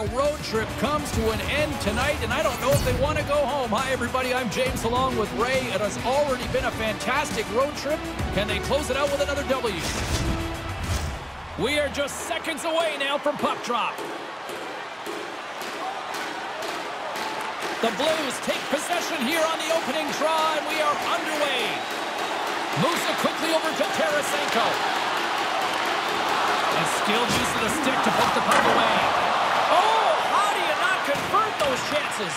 The road trip comes to an end tonight, and I don't know if they want to go home. Hi, everybody. I'm James along with Ray. It has already been a fantastic road trip. Can they close it out with another W? We are just seconds away now from puck drop. The Blues take possession here on the opening draw, and we are underway. Moves it quickly over to Tarasenko. And skilled use of the stick to poke the puck away. Oh, how do you not convert those chances?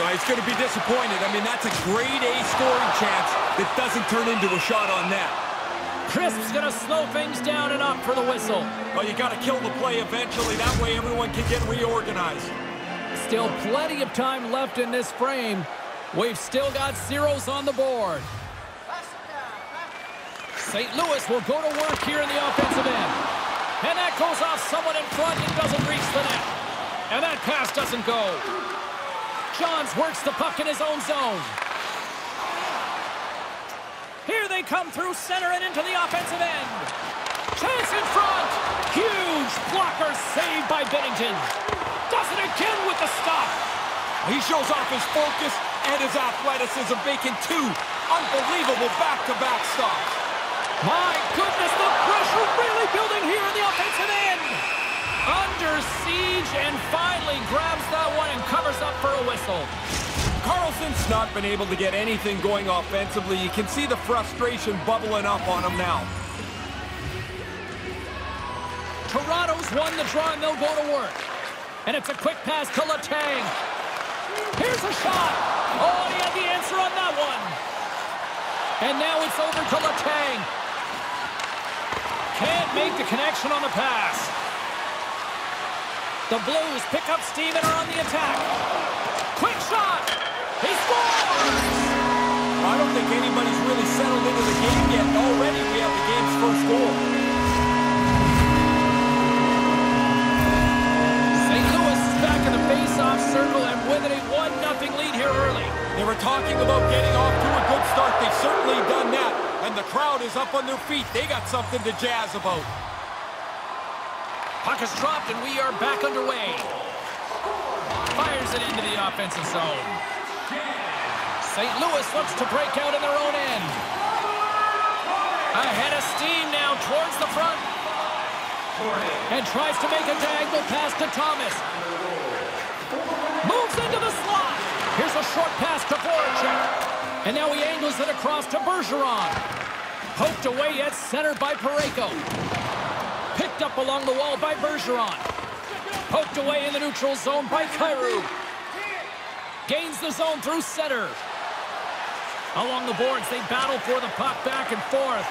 Well, he's going to be disappointed. I mean, that's a grade A scoring chance that doesn't turn into a shot on net. Crisp's going to slow things down and up for the whistle. Well, you got to kill the play eventually. That way everyone can get reorganized. Still plenty of time left in this frame. We've still got zeros on the board. St. Louis will go to work here in the offensive end. And that goes off someone in front and doesn't reach the net. And that pass doesn't go. Johns works the puck in his own zone. Here they come through center and into the offensive end. Chance in front. Huge blocker saved by Binnington. Does it again with the stop. He shows off his focus and his athleticism, making two unbelievable back-to-back -back stops. My goodness, the pressure really building here in the offensive siege and finally grabs that one and covers up for a whistle. Carlson's not been able to get anything going offensively. You can see the frustration bubbling up on him now. Toronto's won the draw and they'll go to work. And it's a quick pass to Letang. Here's a shot. Oh, he had the answer on that one. And now it's over to Letang. Can't make the connection on the pass. The Blues pick up steam and are on the attack. Quick shot. He scores! I don't think anybody's really settled into the game yet. Already we have the game's first goal. St. Louis is back in the face-off circle and with it a 1-0 lead here early. They were talking about getting off to a good start. They've certainly done that. And the crowd is up on their feet. They got something to jazz about. Puck is dropped and we are back underway. Fires it into the offensive zone. St. Louis looks to break out in their own end. Ahead of steam now towards the front. And tries to make a diagonal pass to Thomas. Moves into the slot. Here's a short pass to Voracek. And now he angles it across to Bergeron. Poked away at center by Parayko. Up along the wall by Bergeron. Poked away in the neutral zone by Kyrou. Gains the zone through center. Along the boards, they battle for the puck back and forth.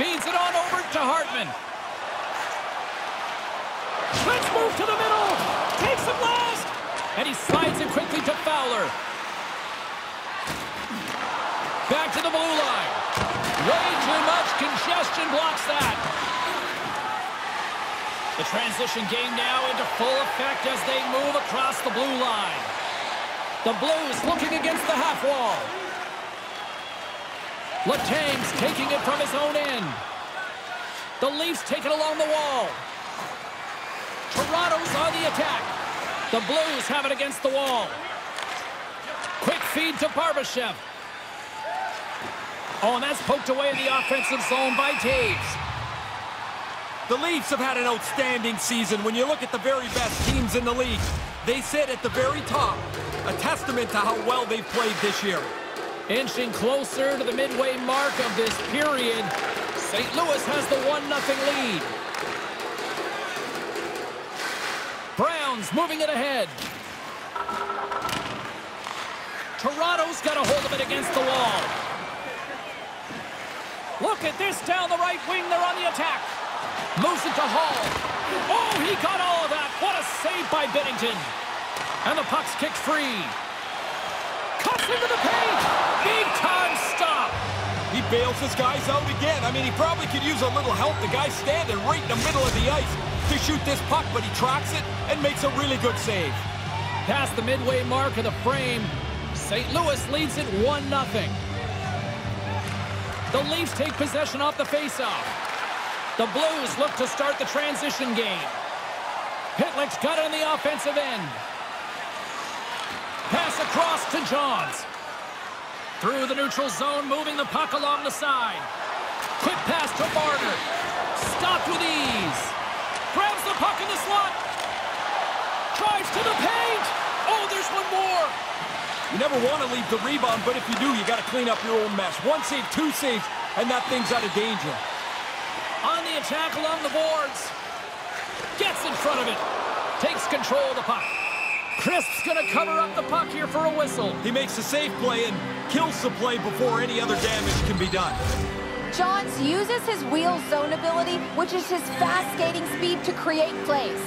Feeds it on over to Hartman. Let's move to the middle. Takes him last. And he slides it quickly to Fowler. Back to the blue line. Way too much congestion blocks that. The transition game now into full effect as they move across the blue line. The Blues looking against the half wall. Letang's taking it from his own end. The Leafs take it along the wall. Toronto's on the attack. The Blues have it against the wall. Quick feed to Barbashev. Oh, and that's poked away in the offensive zone by Toews. The Leafs have had an outstanding season. When you look at the very best teams in the league, they sit at the very top, a testament to how well they've played this year. Inching closer to the midway mark of this period, St. Louis has the 1-0 lead. Browns moving it ahead. Toronto's got a hold of it against the wall. Look at this down the right wing. They're on the attack. Moves it to Hall. Oh, he got all of that. What a save by Binnington. And the puck's kicked free. Cuts into the paint. Big time stop. He bails his guys out again. I mean, he probably could use a little help. The guy's standing right in the middle of the ice to shoot this puck, but he tracks it and makes a really good save. Past the midway mark of the frame, St. Louis leads it 1-0. The Leafs take possession off the faceoff. The Blues look to start the transition game. Pitlick's got it on the offensive end. Pass across to Johns. Through the neutral zone, moving the puck along the side. Quick pass to Marner. Stopped with ease. Grabs the puck in the slot. Drives to the paint. Oh, there's one more. You never want to leave the rebound, but if you do, you got to clean up your own mess. One save, two saves, and that thing's out of danger. On the attack along the boards. Gets in front of it. Takes control of the puck. Crisp's going to cover up the puck here for a whistle. He makes a safe play and kills the play before any other damage can be done. Johns uses his wheel zone ability, which is his fast skating speed, to create plays.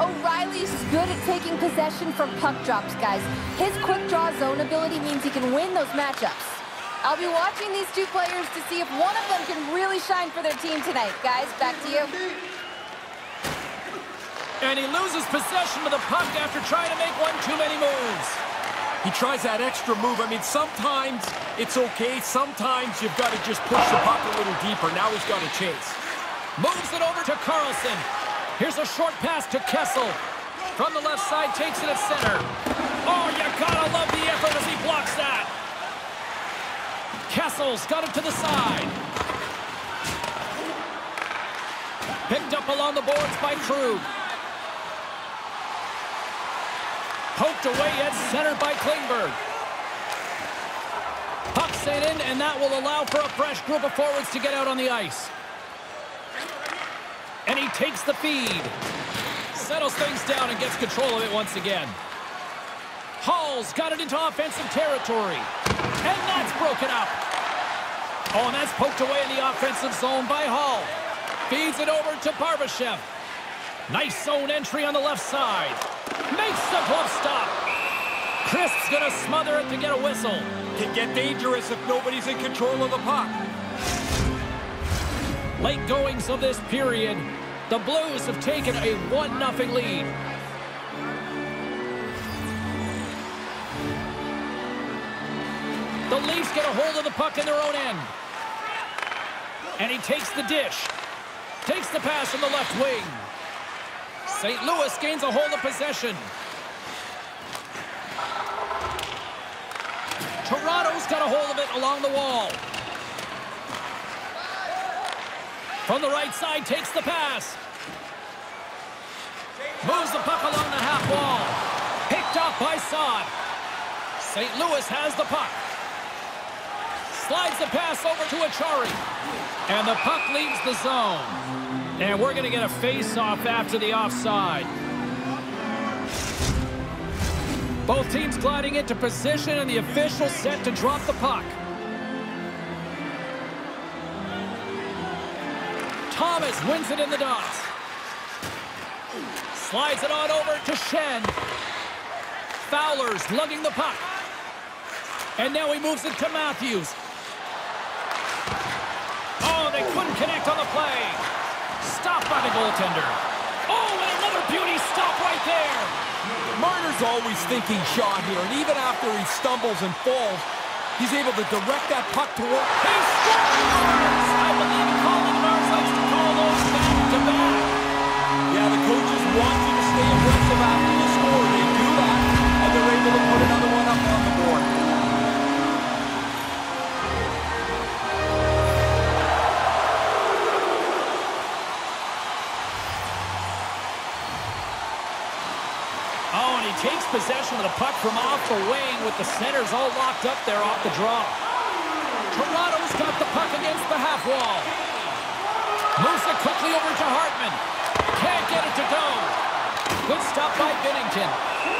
O'Reilly's good at taking possession from puck drops, guys. His quick draw zone ability means he can win those matchups. I'll be watching these two players to see if one of them can really shine for their team tonight. Guys, back to you. And he loses possession of the puck after trying to make one too many moves. He tries that extra move. I mean, sometimes it's okay. Sometimes you've got to just push the puck a little deeper. Now he's got to chase. Moves it over to Carlson. Here's a short pass to Kessel. From the left side, takes it at center. Oh, you gotta love the effort as he blocks that. Kessel's got it to the side. Picked up along the boards by Krug. Poked away at center by Klingberg. Puck sent in, and that will allow for a fresh group of forwards to get out on the ice. And he takes the feed. Settles things down and gets control of it once again. Hall's got it into offensive territory. And that's broken up. Oh, and that's poked away in the offensive zone by Hall. Feeds it over to Barbashev. Nice zone entry on the left side. Makes the glove stop. Crisp's going to smother it to get a whistle. Can get dangerous if nobody's in control of the puck. Late goings of this period, the Blues have taken a 1-0 lead. The Leafs get a hold of the puck in their own end. And he takes the dish. Takes the pass from the left wing. St. Louis gains a hold of possession. Toronto's got a hold of it along the wall. From the right side, takes the pass. Moves the puck along the half wall. Picked up by Saad. St. Louis has the puck. Slides the pass over to Acciari. And the puck leaves the zone. And we're going to get a face-off after the offside. Both teams gliding into position and the official set to drop the puck. Thomas wins it in the dots. Slides it on over to Schenn. Fowler's lugging the puck. And now he moves it to Matthews. Connect on the play. Stopped by the goaltender. Oh, and another beauty stop right there. Marner's always thinking shot here, and even after he stumbles and falls, he's able to direct that puck toward... He scores! I believe Colin Mars likes to call those back-to-back. Yeah, the coaches want you to stay aggressive up there off the draw. Toronto's got the puck against the half wall. Moves it quickly over to Hartman. Can't get it to go. Good stop by Binnington.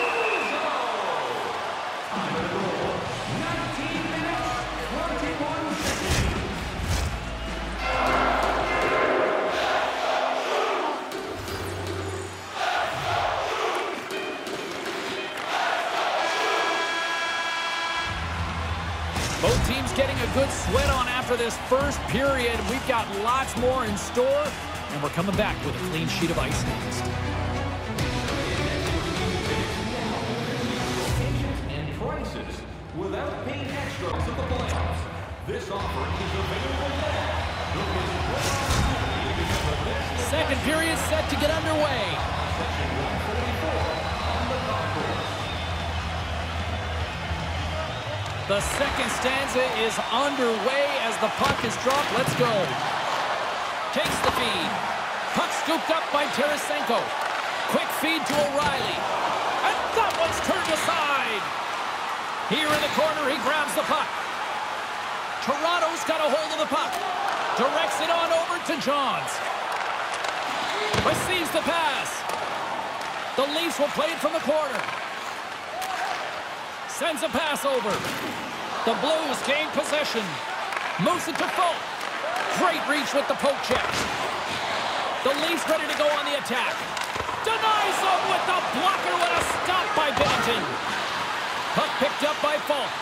Sweat on after this first period. We've got lots more in store, and we're coming back with a clean sheet of ice next. And prices without paying extras at the playoffs. This offer is available now. Second period set to get underway. The second stanza is underway as the puck is dropped. Let's go. Takes the feed. Puck scooped up by Tarasenko. Quick feed to O'Reilly. And that one's turned aside. Here in the corner, he grabs the puck. Toronto's got a hold of the puck. Directs it on over to Johns. Receives the pass. The Leafs will play it from the corner. Sends a pass over. The Blues gain possession. Moves it to Faulk. Great reach with the poke check. The Leafs ready to go on the attack. Denies them with the blocker. What a stop by Binnington. Puck picked up by Faulk.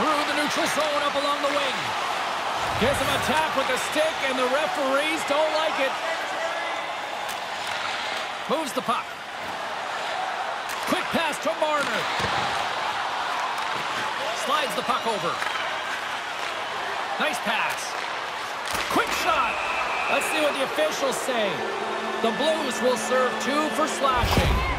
Through the neutral zone up along the wing. Gives him a tap with the stick, and the referees don't like it. Moves the puck. Quick pass to Marner. Slides the puck over. Nice pass. Quick shot. Let's see what the officials say. The Blues will serve two for slashing.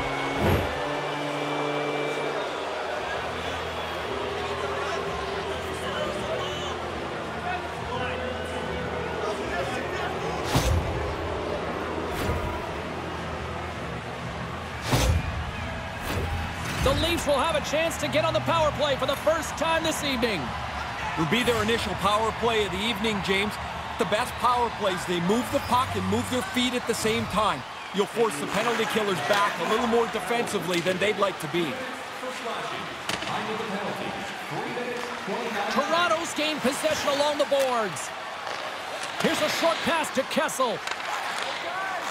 Will have a chance to get on the power play for the first time this evening. Will be their initial power play of the evening, James. The best power plays, they move the puck and move their feet at the same time. You'll force the penalty killers back a little more defensively than they'd like to be. Toronto's gained possession along the boards. Here's a short pass to Kessel.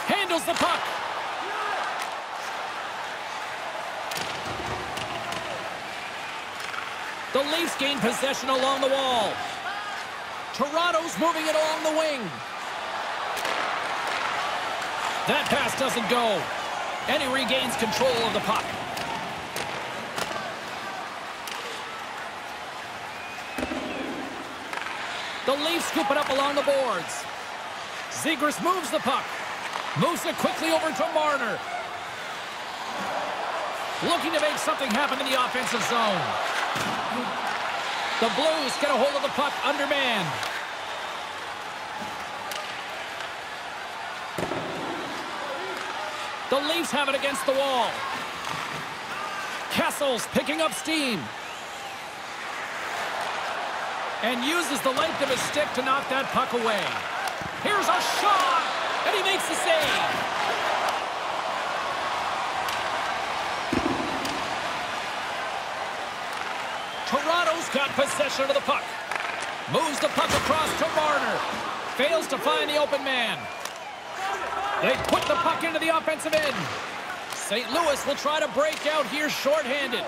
Handles the puck. The Leafs gain possession along the wall. Toronto's moving it along the wing. That pass doesn't go. And he regains control of the puck. The Leafs scoop it up along the boards. Zegras moves the puck. Moves it quickly over to Marner. Looking to make something happen in the offensive zone. The Blues get a hold of the puck under man. The Leafs have it against the wall. Kessel's picking up steam. And uses the length of his stick to knock that puck away. Here's a shot! And he makes the save. Toronto's got possession of the puck. Moves the puck across to Marner. Fails to find the open man. They put the puck into the offensive end. St. Louis will try to break out here shorthanded.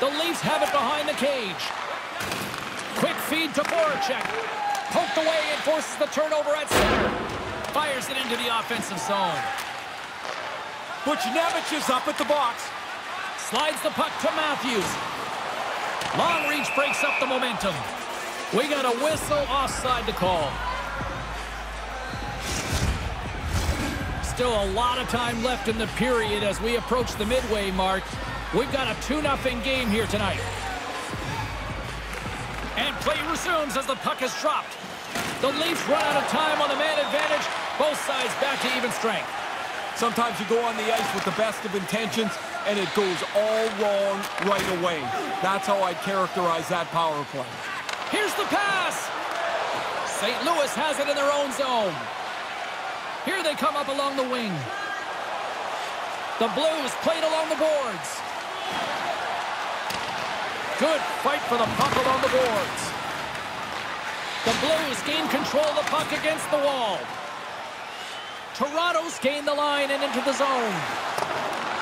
The Leafs have it behind the cage. Quick feed to Voracek. Poked away and forces the turnover at center. Fires it into the offensive zone. Buchnevich is up at the box. Slides the puck to Matthews. Long reach breaks up the momentum. We got a whistle offside to call. Still a lot of time left in the period as we approach the midway mark. We've got a 2-0 game here tonight. And play resumes as the puck is dropped. The Leafs run out of time on the man advantage. Both sides back to even strength. Sometimes you go on the ice with the best of intentions, and it goes all wrong right away. That's how I'd characterize that power play. Here's the pass. St. Louis has it in their own zone. Here they come up along the wing. The Blues played along the boards. Good fight for the puck along the boards. The Blues gain control of the puck against the wall. Toronto's gained the line and into the zone.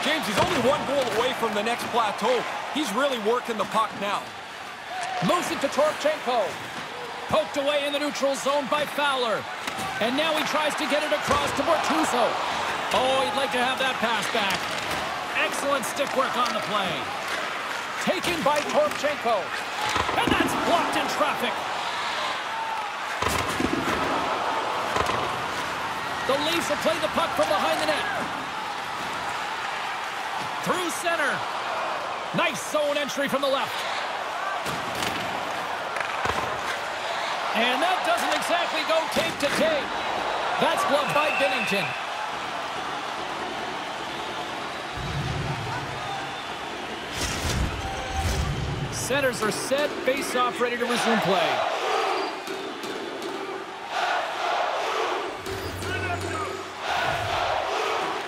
James, he's only one goal away from the next plateau. He's really working the puck now. Moves it to Toropchenko. Poked away in the neutral zone by Fowler. And now he tries to get it across to Bortuzzo. Oh, he'd like to have that pass back. Excellent stick work on the play. Taken by Toropchenko. And that's blocked in traffic. The Leafs will play the puck from behind the net. Through center. Nice zone entry from the left. And that doesn't exactly go tape to tape. That's blocked by Binnington. Centers are set, face-off ready to resume play.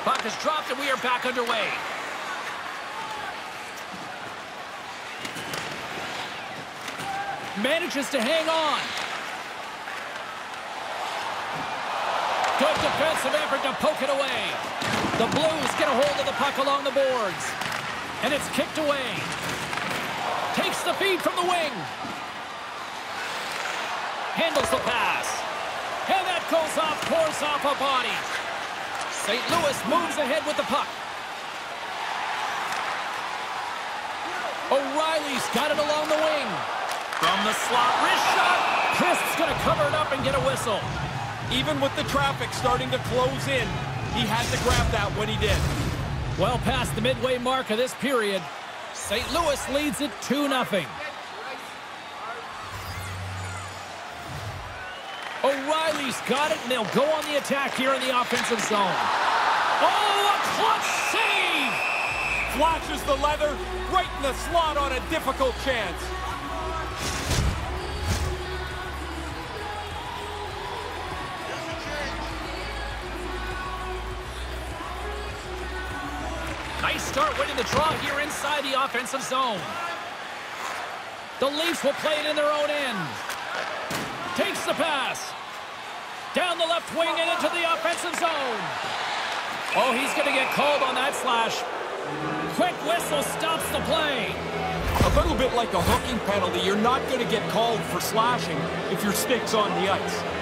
Puck is dropped and we are back underway. Manages to hang on. Good defensive effort to poke it away. The Blues get a hold of the puck along the boards. And it's kicked away. Takes the feed from the wing. Handles the pass. And that goes off course off a body. St. Louis moves ahead with the puck. O'Reilly's got it along the wing. From the slot, wrist shot. Crisp's going to cover it up and get a whistle. Even with the traffic starting to close in, he had to grab that when he did. Well past the midway mark of this period, St. Louis leads it 2-0. O'Reilly's got it, and they'll go on the attack here in the offensive zone. Oh, a clutch save! Flashes the leather right in the slot on a difficult chance. Start winning the draw here inside the offensive zone. The Leafs will play it in their own end. Takes the pass. Down the left wing and into the offensive zone. Oh, he's going to get called on that slash. Quick whistle stops the play. A little bit like a hooking penalty. You're not going to get called for slashing if your stick's on the ice.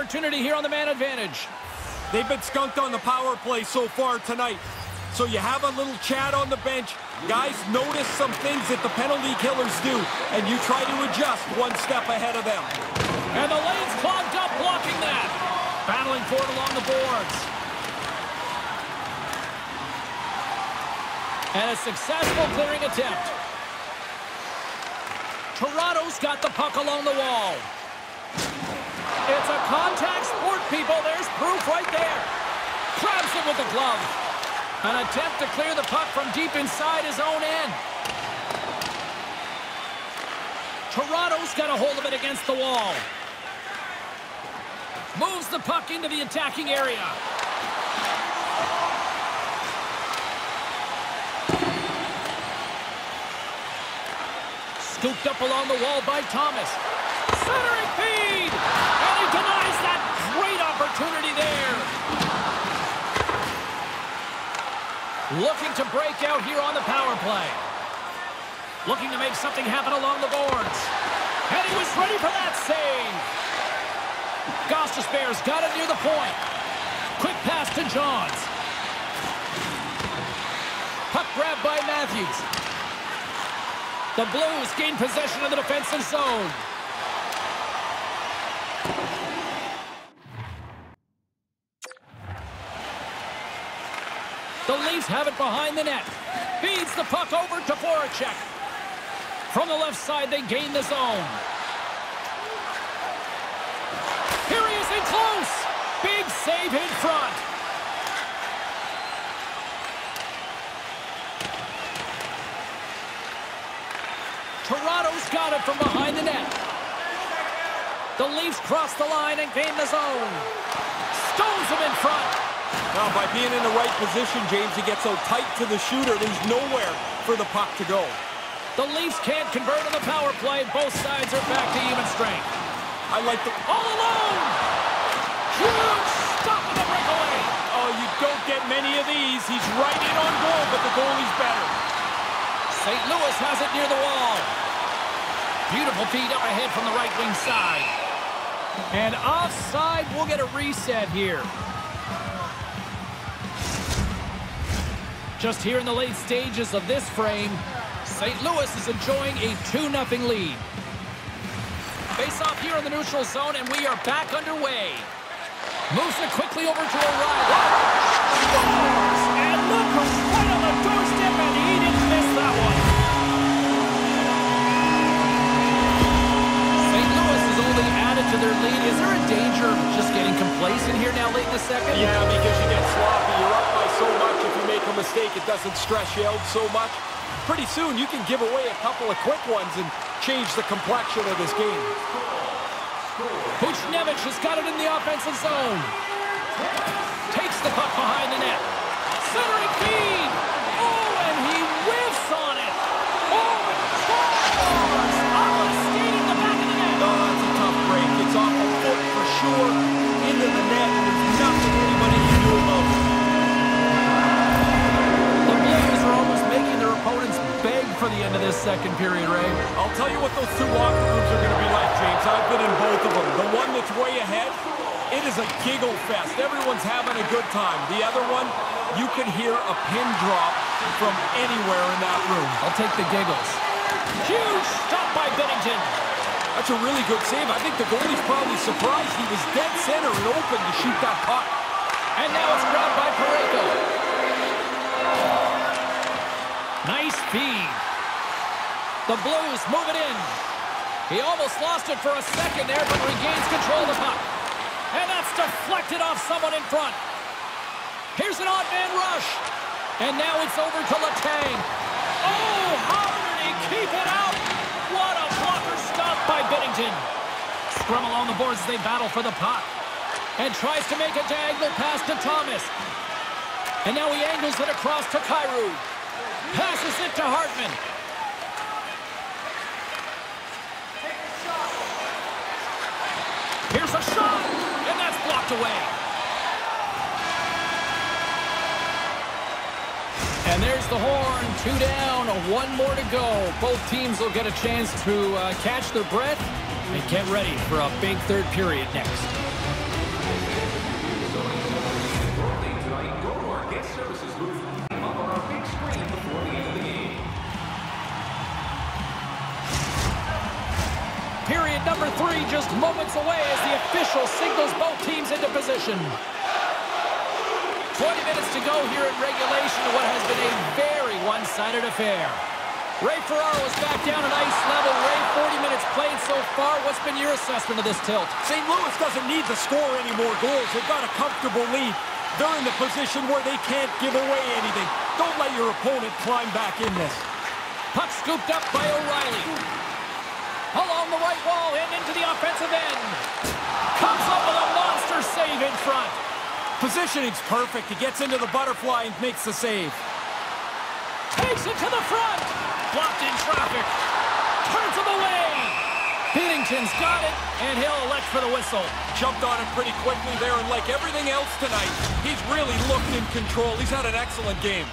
Opportunity here on the man advantage. They've been skunked on the power play so far tonight. So you have a little chat on the bench. Guys notice some things that the penalty killers do, and you try to adjust one step ahead of them. And the lane's clogged up blocking that. Battling for it along the boards. And a successful clearing attempt. Toronto's got the puck along the wall. It's a contact sport, people. There's proof right there. Grabs it with the glove. An attempt to clear the puck from deep inside his own end. Toronto's got a hold of it against the wall. Moves the puck into the attacking area. Scooped up along the wall by Thomas. Centering feed! And he denies that great opportunity there. Looking to break out here on the power play. Looking to make something happen along the boards. And he was ready for that save. Gostisbehere's got it near the point. Quick pass to Johns. Puck grab by Matthews. The Blues gain possession of the defensive zone. Have it behind the net. Feeds the puck over to Voracek. From the left side, they gain the zone. Here he is in close. Big save in front. Toronto's got it from behind the net. The Leafs cross the line and gain the zone. Stones him in front. Now, by being in the right position, James, he gets so tight to the shooter, there's nowhere for the puck to go. The Leafs can't convert on the power play. Both sides are back to even strength. I like the... All alone! Huge stop on the breakaway! Oh, you don't get many of these. He's right in on goal, but the goalie's better. St. Louis has it near the wall. Beautiful feed up ahead from the right wing side. And offside, we'll get a reset here. Just here in the late stages of this frame, St. Louis is enjoying a 2-0 lead. Face off here in the neutral zone, and we are back underway. Moves it quickly over to O'Reilly. And look who's right on the doorstep, and he didn't miss that one. St. Louis has only added to their lead. Is there a danger of just getting complacent here now late in the second? Yeah, because you get sloppy. You're up by so much. If you make a mistake, it doesn't stress you out so much. Pretty soon, you can give away a couple of quick ones and change the complexion of this game. Buchnevich has got it in the offensive zone. Takes the puck behind the net. Centering feed. Oh, and he whiffs on it. Oh, and scores! Almost skating the back of the net. Oh, that's a tough break. It's off a foot for sure. Into the net, and there's nothing anybody can do about it. The Blues are almost making their opponents beg for the end of this second period, Ray. I'll tell you what those two locker rooms are going to be like, James. I've been in both of them. The one that's way ahead, it is a giggle fest. Everyone's having a good time. The other one, you can hear a pin drop from anywhere in that room. I'll take the giggles. Huge stop by Binnington. That's a really good save. I think the goalie's probably surprised he was dead center and open to shoot that puck. And now it's grabbed by Parayko. Nice feed. The Blues move it in. He almost lost it for a second there, but regains control of the puck. And that's deflected off someone in front. Here's an odd man rush. And now it's over to Letang. Oh, how did he keep it out? What a blocker stop by Binnington. Scrum along the boards as they battle for the puck. And tries to make a diagonal pass to Thomas. And now he angles it across to Kyrou. Passes it to Hartman. Here's a shot, and that's blocked away. And there's the horn, two down, one more to go. Both teams will get a chance to uh, catch their breath and get ready for a big third period next. Number three just moments away as the official signals both teams into position. 20 minutes to go here in regulation of what has been a very one-sided affair. Ray Ferraro is back down at ice level. Ray, 40 minutes played so far. What's been your assessment of this tilt? St. Louis doesn't need to score any more goals. They've got a comfortable lead. They're in the position where they can't give away anything. Don't let your opponent climb back in this. Puck scooped up by O'Reilly. Along the right wall and into the offensive end. Comes up with a monster save in front. Positioning's perfect. He gets into the butterfly and makes the save. Takes it to the front. Blocked in traffic. Turns him away. Binnington's got it, and he'll elect for the whistle. Jumped on it pretty quickly there, and like everything else tonight, he's really looked in control. He's had an excellent game.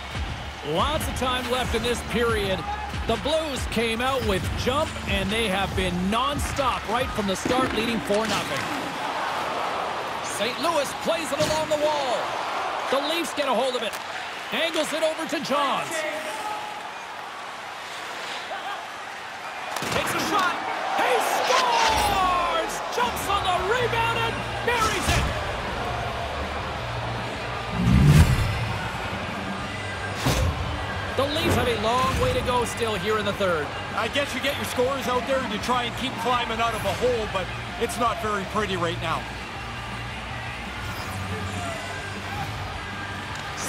Lots of time left in this period. The Blues came out with jump, and they have been nonstop right from the start, leading 4-0. St. Louis plays it along the wall. The Leafs get a hold of it. Angles it over to Johns. Takes a shot. He scores! Jumps on the rebound Leafs have a long way to go still here in the third. I guess you get your scorers out there and you try and keep climbing out of a hole, but it's not very pretty right now.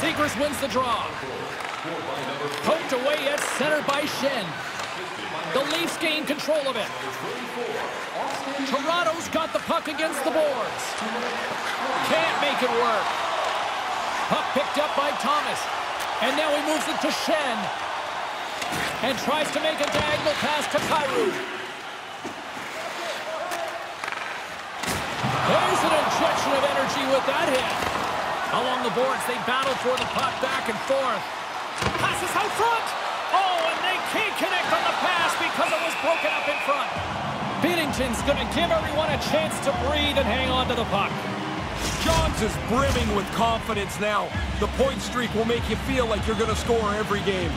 Zegras wins the draw. Poked away at center by Schenn. The Leafs gain control of it. Toronto's got the puck against the boards. Can't make it work. Puck picked up by Thomas. And now he moves it to Schenn. And tries to make a diagonal pass to Kyrou. There's an injection of energy with that hit. Along the boards, they battle for the puck back and forth. Passes out front. Oh, and they can't connect on the pass because it was broken up in front. Binnington's going to give everyone a chance to breathe and hang on to the puck. Johns is brimming with confidence now. The point streak will make you feel like you're going to score every game.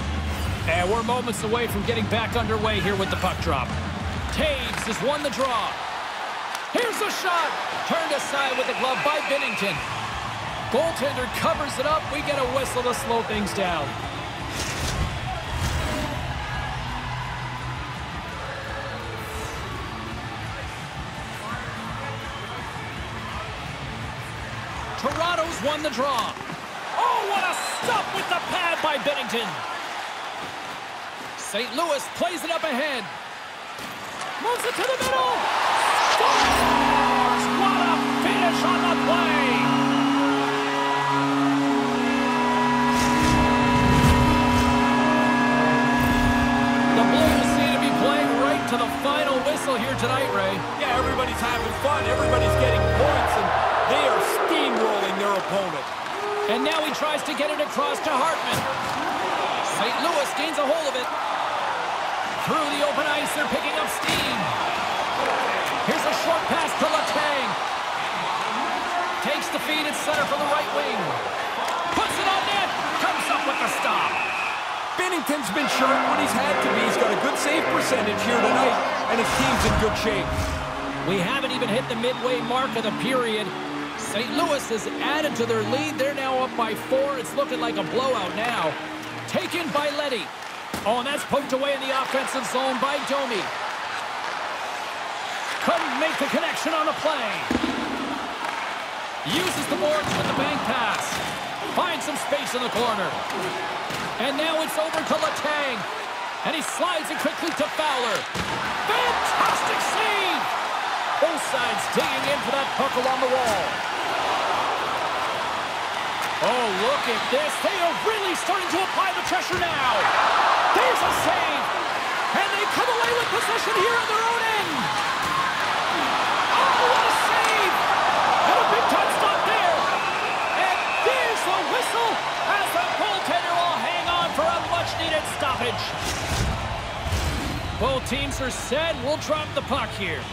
And we're moments away from getting back underway here with the puck drop. Toews has won the draw. Here's a shot. Turned aside with the glove by Binnington. Goaltender covers it up. We get a whistle to slow things down. Won the draw. Oh, what a stop with the pad by Binnington. St. Louis plays it up ahead. Moves it to the middle. Scores! Tries to get it across to Hartman. St. Louis gains a hold of it. Through the open ice, they're picking up steam. Here's a short pass to Letang. Takes the feed at center from the right wing. Puts it on net. Comes up with the stop. Binnington's been sharp when he's had to be. He's got a good save percentage here tonight, and his team's in good shape. We haven't even hit the midway mark of the period. St. Louis has added to their lead. They're now up by four. It's looking like a blowout now. Taken by Letty. Oh, and that's poked away in the offensive zone by Domi. Couldn't make the connection on the play. Uses the boards with the bank pass. Finds some space in the corner. And now it's over to Letang. And he slides it quickly to Fowler. Fantastic save! Both sides digging in for that puck along the wall. Oh, look at this. They are really starting to apply the pressure now. There's a save. And they come away with possession here on their own end. Oh, what a save. And a big time stop there. And there's the whistle as the goaltender will hang on for a much-needed stoppage. Both teams are set. We'll drop the puck here.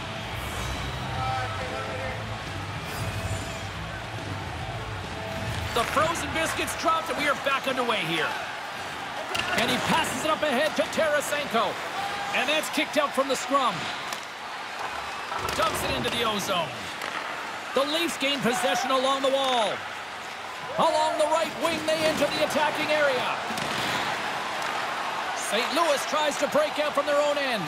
The frozen biscuits dropped, and we are back underway here. And he passes it up ahead to Tarasenko. And that's kicked out from the scrum. Dumps it into the ozone. The Leafs gain possession along the wall. Along the right wing, they enter the attacking area. St. Louis tries to break out from their own end.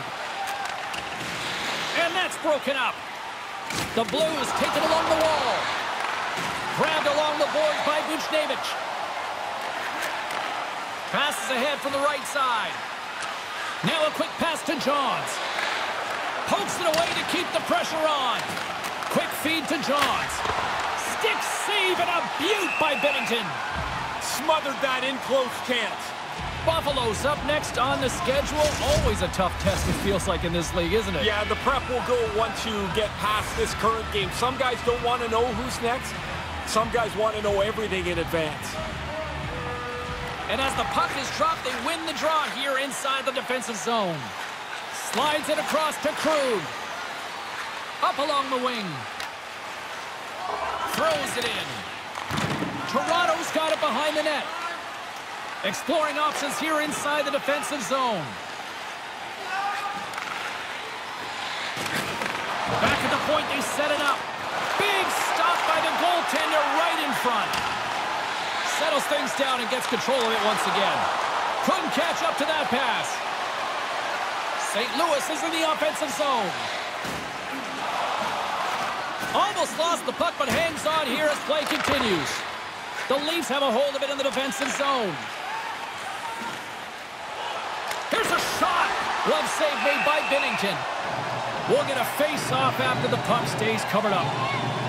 And that's broken up. The Blues take it along the wall. Grabbed along the board by Buchnevich. Passes ahead from the right side. Now a quick pass to Johns. Pokes it away to keep the pressure on. Quick feed to Johns. Stick save and a beaut by Binnington. Smothered that in close chance. Buffalo's up next on the schedule. Always a tough test, it feels like, in this league, isn't it? Yeah, the prep will go once you get past this current game. Some guys don't want to know who's next. Some guys want to know everything in advance. And as the puck is dropped, they win the draw here inside the defensive zone. Slides it across to Krug. Up along the wing. Throws it in. Toronto's got it behind the net. Exploring options here inside the defensive zone. Back at the point, they set it up. Big stop by the goaltender right in front. Settles things down and gets control of it once again. Couldn't catch up to that pass. St. Louis is in the offensive zone. Almost lost the puck, but hangs on here as play continues. The Leafs have a hold of it in the defensive zone. Here's a shot. Glove save made by Binnington. We'll get a face-off after the puck stays covered up.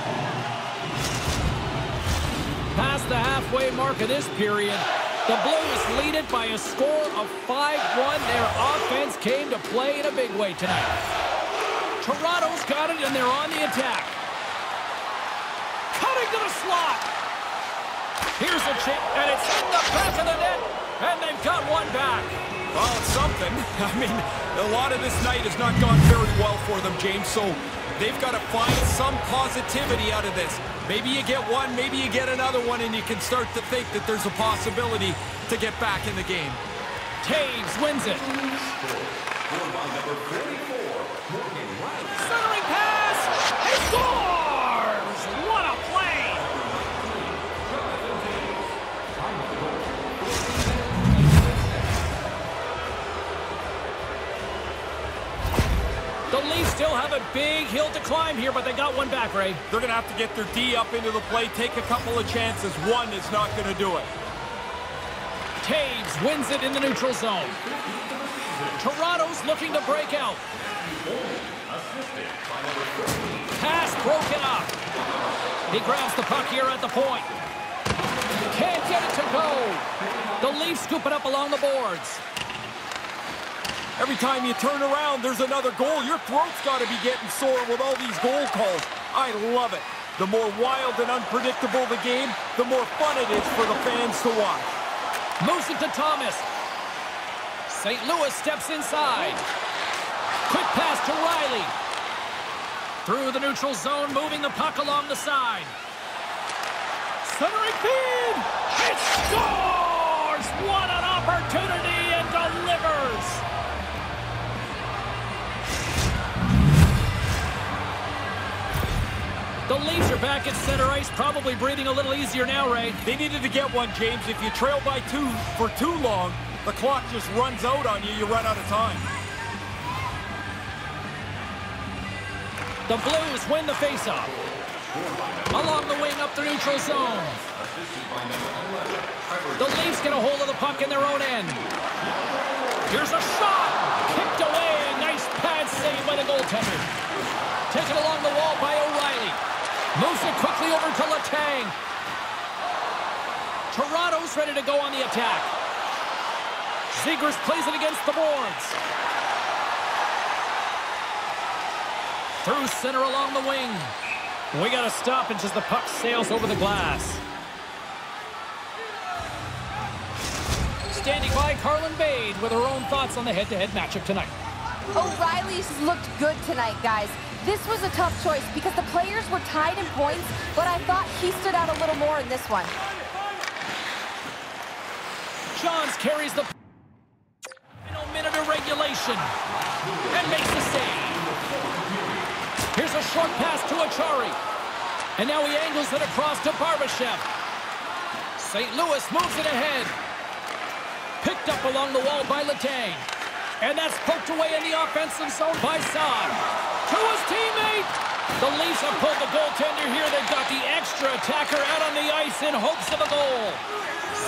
Past the halfway mark of this period, the Blues lead it by a score of 5-1. Their offense came to play in a big way tonight. Toronto's got it, and they're on the attack. Cutting to the slot. Here's a chip, and it's in the back of the net, and they've got one back. Well, it's something. I mean, a lot of this night has not gone very well for them, James, so they've got to find some positivity out of this. Maybe you get one, maybe you get another one, and you can start to think that there's a possibility to get back in the game. Toews wins it. Big hill to climb here, but they got one back, Ray. They're going to have to get their D up into the play, take a couple of chances. One is not going to do it. Toews wins it in the neutral zone. Toronto's looking to break out. Pass broken up. He grabs the puck here at the point. Can't get it to go. The Leafs scoop it up along the boards. Every time you turn around, there's another goal. Your throat's got to be getting sore with all these goal calls. I love it. The more wild and unpredictable the game, the more fun it is for the fans to watch. Moves it to Thomas. St. Louis steps inside. Quick pass to Riley. Through the neutral zone, moving the puck along the side. Centering feed. It scores! Back at center ice, probably breathing a little easier now, Ray. They needed to get one, James. If you trail by two for too long, the clock just runs out on you. You run out of time. The Blues win the faceoff. Along the wing up the neutral zone. The Leafs get a hold of the puck in their own end. Here's a shot. Kicked away. Nice pad save by the goaltender. Taken along the wall by. It quickly over to Letang. Toronto's ready to go on the attack. Zegras plays it against the boards. Through center along the wing. We got to stop and just the puck sails over the glass. Standing by Carlin Bade with her own thoughts on the head-to-head -head matchup tonight. O'Reilly's looked good tonight, guys. This was a tough choice because the players were tied in points, but I thought he stood out a little more in this one. Johns carries the final minute of regulation and makes the save. Here's a short pass to Acciari. And now he angles it across to Barbashev. St. Louis moves it ahead. Picked up along the wall by Letang. And that's poked away in the offensive zone by Saad. To his teammate. The Leafs have pulled the goaltender here. They've got the extra attacker out on the ice in hopes of a goal.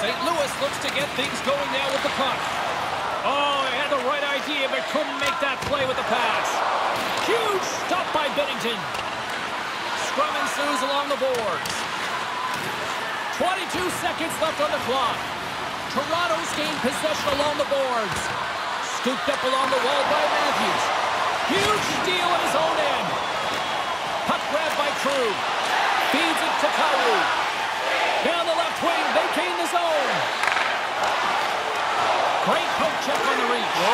St. Louis looks to get things going now with the puck. Oh, he had the right idea, but couldn't make that play with the pass. Huge stop by Binnington. Scrum ensues along the boards. 22 seconds left on the clock. Toronto's gained possession along the boards. Scooped up along the wall by Matthews. Huge steal at his own end. Puck grabbed by Crew. Feeds it to Kyrou. Down the left wing, they gain the zone. Great poke check on the reach.